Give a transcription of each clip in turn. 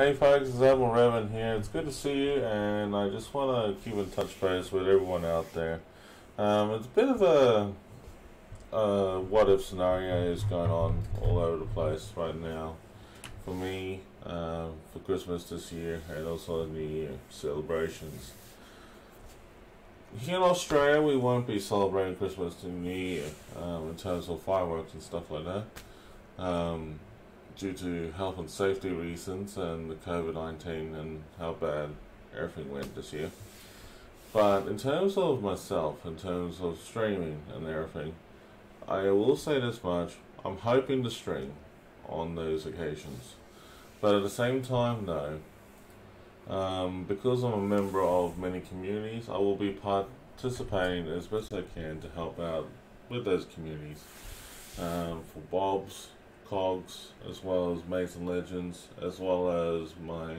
Hey folks, it's Admiral Revan here. It's good to see you, and I just want to keep in touch base with everyone out there. Um, it's a bit of a, a what if scenario is going on all over the place right now. For me, uh, for Christmas this year, and also the New Year celebrations. Here in Australia, we won't be celebrating Christmas and New Year um, in terms of fireworks and stuff like that. Um, due to health and safety reasons and the COVID 19 and how bad everything went this year. But in terms of myself, in terms of streaming and everything, I will say this much I'm hoping to stream on those occasions. But at the same time, no. Um, because I'm a member of many communities, I will be participating as best I can to help out with those communities. Um, for Bob's, Cogs, as well as Mason Legends, as well as my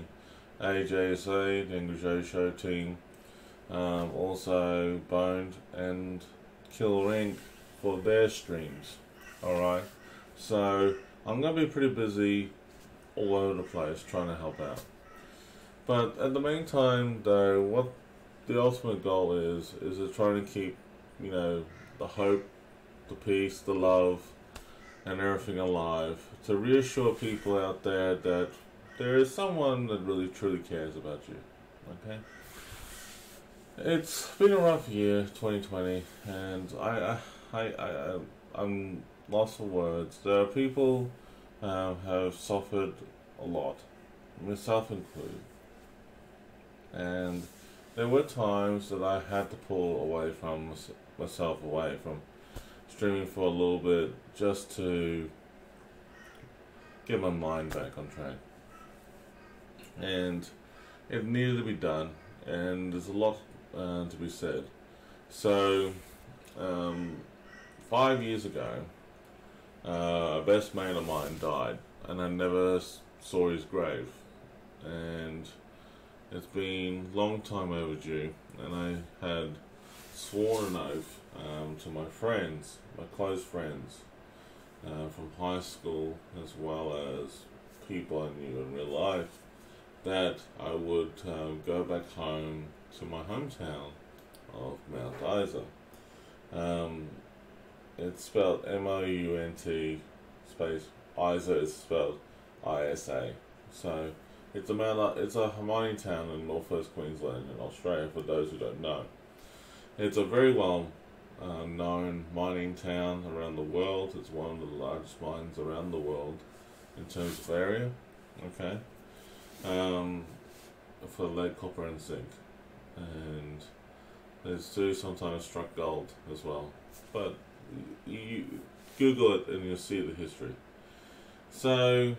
AJSA, Angry Show team, um, also Boned and Killer Inc. for their streams. Alright, so I'm going to be pretty busy all over the place trying to help out. But at the meantime, though, what the ultimate goal is, is to try to keep, you know, the hope, the peace, the love, and everything alive to reassure people out there that there is someone that really truly cares about you. Okay? It's been a rough year, 2020, and I, I, I, I I'm lost for words. There are people um, have suffered a lot, myself included, and there were times that I had to pull away from myself away from streaming for a little bit just to get my mind back on track. And it needed to be done, and there's a lot uh, to be said. So, um, five years ago, uh, a best mate of mine died, and I never saw his grave. And it's been long time overdue, and I had sworn an oath um, to my friends, my close friends uh, from high school, as well as people I knew in real life, that I would um, go back home to my hometown of Mount Isa. Um, it's spelled M O U N T space Isa is spelled I S A. So it's a Mount, it's a mining town in northwest Queensland in Australia. For those who don't know, it's a very well uh, known mining town around the world. It's one of the largest mines around the world in terms of area. Okay, um, for lead, copper, and zinc, and there's do sometimes struck gold as well. But you Google it and you'll see the history. So,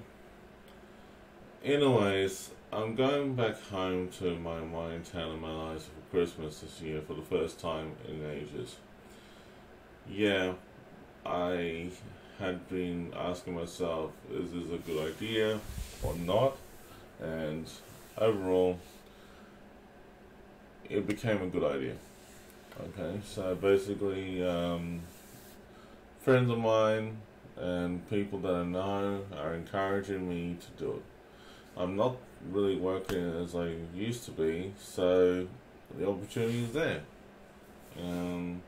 anyways, I'm going back home to my mining town in my life for Christmas this year for the first time in ages yeah, I had been asking myself, is this a good idea or not? And overall, it became a good idea. Okay, so basically, um, friends of mine and people that I know are encouraging me to do it. I'm not really working as I used to be, so the opportunity is there. Um,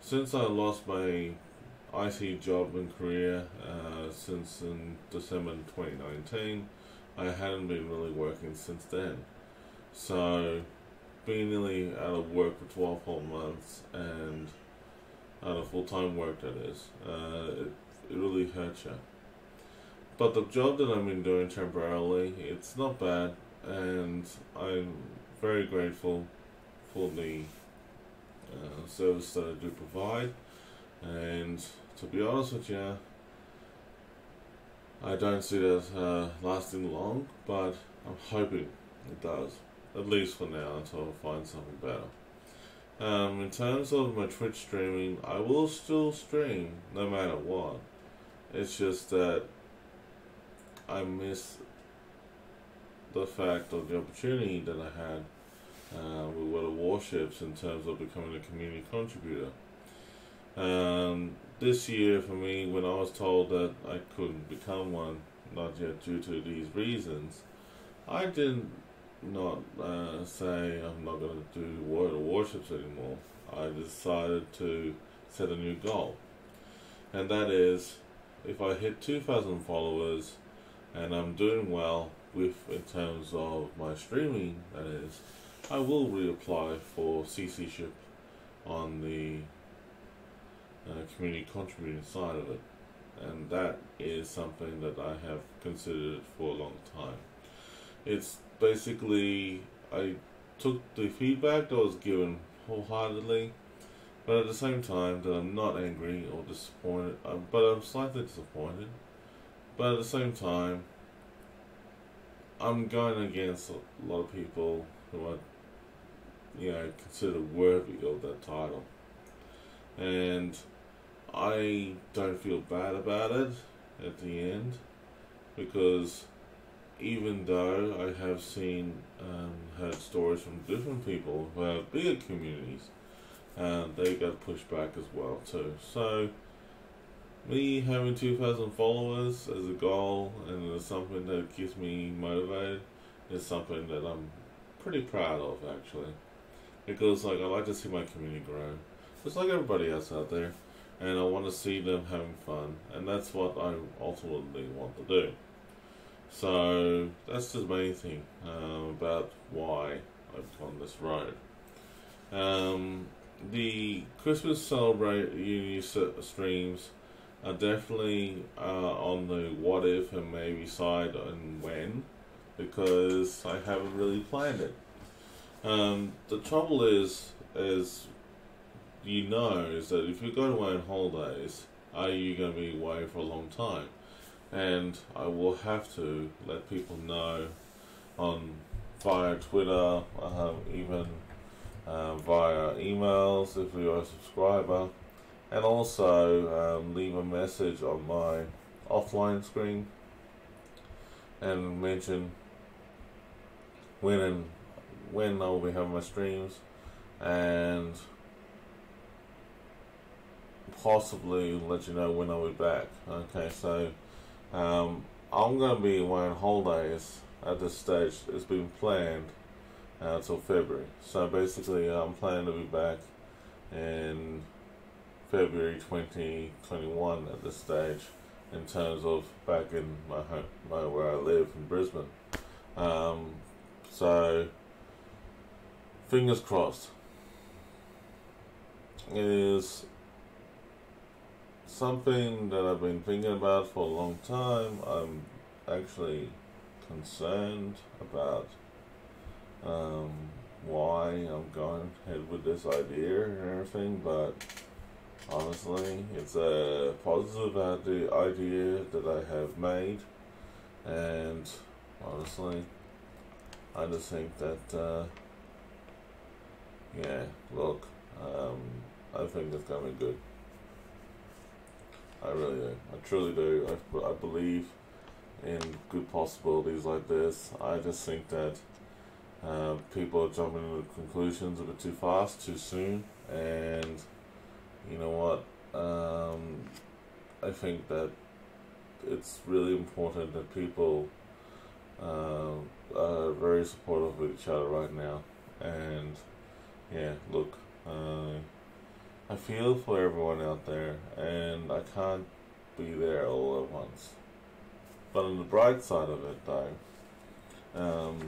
since I lost my IT job and career uh, since in December 2019, I hadn't been really working since then. So, being nearly out of work for 12 whole months and out of full time work, that is, uh, it, it really hurts you. But the job that I've been doing temporarily, it's not bad, and I'm very grateful for the uh, service that I do provide. And to be honest with you, I don't see that uh, lasting long, but I'm hoping it does, at least for now until I find something better. Um, in terms of my Twitch streaming, I will still stream no matter what. It's just that I miss the fact of the opportunity that I had uh, with World of Warships in terms of becoming a community contributor. Um, this year, for me, when I was told that I couldn't become one, not yet due to these reasons, I didn't uh, say I'm not going to do World of Warships anymore. I decided to set a new goal, and that is if I hit 2,000 followers and I'm doing well with in terms of my streaming, that is, I will reapply for CC ship on the uh, community contributing side of it, and that is something that I have considered for a long time. It's basically I took the feedback that was given wholeheartedly, but at the same time that I'm not angry or disappointed, uh, but I'm slightly disappointed. But at the same time, I'm going against a lot of people who are, you know, considered worthy of that title. And I don't feel bad about it at the end because even though I have seen, um, heard stories from different people who have bigger communities, uh, they got pushed back as well too. So, me having 2,000 followers as a goal and it's something that keeps me motivated is something that I'm pretty proud of actually. Because like I like to see my community grow, just like everybody else out there, and I want to see them having fun, and that's what I ultimately want to do. So that's the main thing uh, about why I've gone this road. Um, the Christmas celebrate uni streams are definitely uh, on the what if and maybe side and when because I haven't really planned it. Um, the trouble is, as you know, is that if you're going away on holidays, are you going to be away for a long time? and I will have to let people know on via Twitter, um, even uh, via emails if you're a subscriber, and also um, leave a message on my offline screen and mention when and when I will be having my streams and possibly let you know when I'll be back. Okay, so um, I'm going to be away on holidays at this stage. It's been planned uh, until February. So basically, I'm planning to be back in February 2021 at this stage in terms of back in my home, my, where I live in Brisbane. Um, so, fingers crossed. is something that I've been thinking about for a long time. I'm actually concerned about um, why I'm going ahead with this idea and everything, but honestly, it's a positive idea that I have made, and honestly, I just think that, uh, yeah, look, um, I think it's going to be good. I really do. I truly do. I, I believe in good possibilities like this. I just think that uh, people are jumping to conclusions a bit too fast, too soon, and you know what? Um, I think that it's really important that people uh, are very supportive of each other right now. And yeah, look, uh, I feel for everyone out there, and I can't be there all at once. But on the bright side of it, though, um,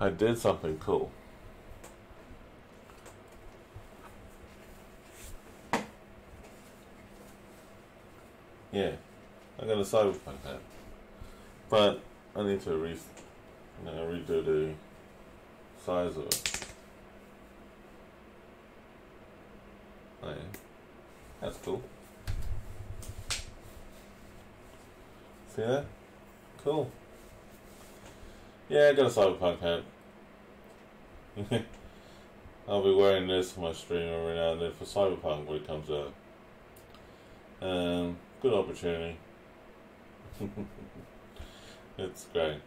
I did something cool. Yeah, I got a cyberpunk hat, but I need to re, you know, redo the size of it. Oh, yeah. That's cool. See that? Cool. Yeah, I got a cyberpunk hat. I'll be wearing this for my stream every now and then for cyberpunk when it comes out. Um, good opportunity. it's great.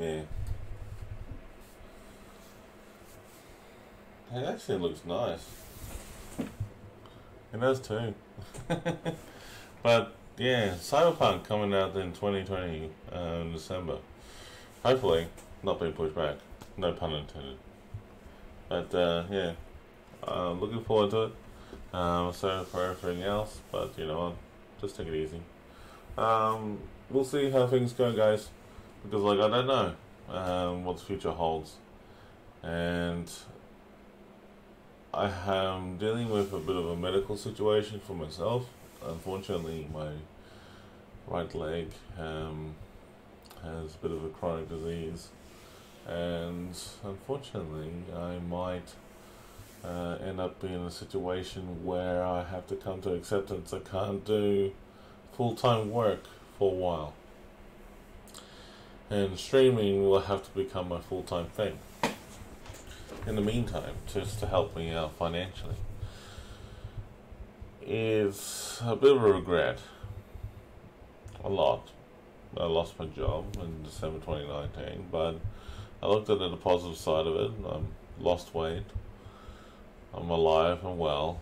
Yeah. It actually looks nice. It does too. but yeah, Cyberpunk coming out in 2020 uh, in December. Hopefully, not being pushed back. No pun intended. But uh, yeah, uh, looking forward to it. Um, sorry for everything else, but you know what? Just take it easy. Um, we'll see how things go, guys. Because like I don't know um, what the future holds, and I am dealing with a bit of a medical situation for myself. Unfortunately, my right leg um, has a bit of a chronic disease, and unfortunately, I might uh, end up being in a situation where I have to come to acceptance I can't do full time work for a while. And streaming will have to become my full time thing in the meantime, just to help me out financially, is a bit of a regret. A lot. I lost my job in December 2019, but I looked at it, the positive side of it. I lost weight. I'm alive and well,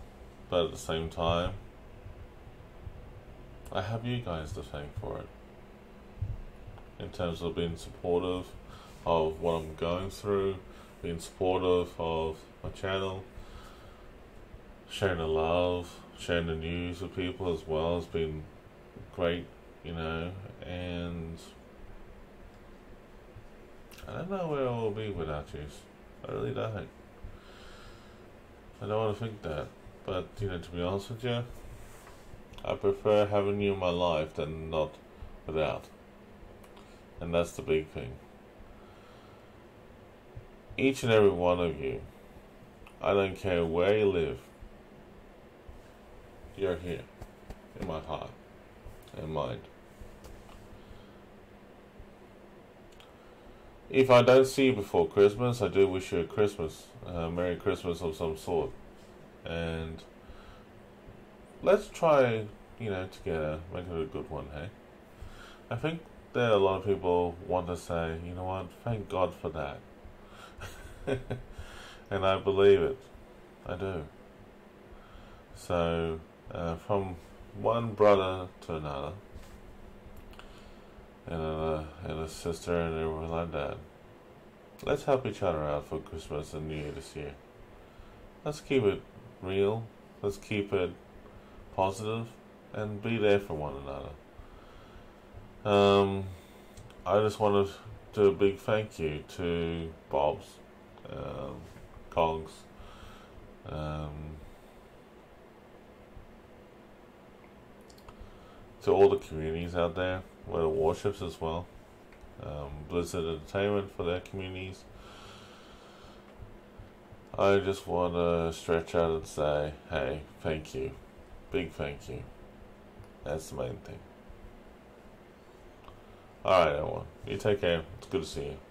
but at the same time, I have you guys to thank for it. In terms of being supportive of what I'm going through, being supportive of my channel, sharing the love, sharing the news with people as well has been great, you know, and I don't know where I will be without you. I really don't. I don't want to think that, but you know, to be honest with you, I prefer having you in my life than not without, and that's the big thing each and every one of you, I don't care where you live, you're here in my heart and mind. If I don't see you before Christmas, I do wish you a Christmas, a Merry Christmas of some sort. And let's try, you know, together, make it a good one, hey? I think there are a lot of people want to say, you know what, thank God for that. and I believe it. I do. So, uh, from one brother to another, and a, and a sister, and everyone like that, let's help each other out for Christmas and New Year this year. Let's keep it real. Let's keep it positive, and be there for one another. Um, I just want to do a big thank you to Bob's um, Cogs, um, to all the communities out there, World of Warships as well, um, Blizzard Entertainment for their communities. I just want to stretch out and say, hey, thank you. Big thank you. That's the main thing. Alright, everyone. You take care. It's good to see you.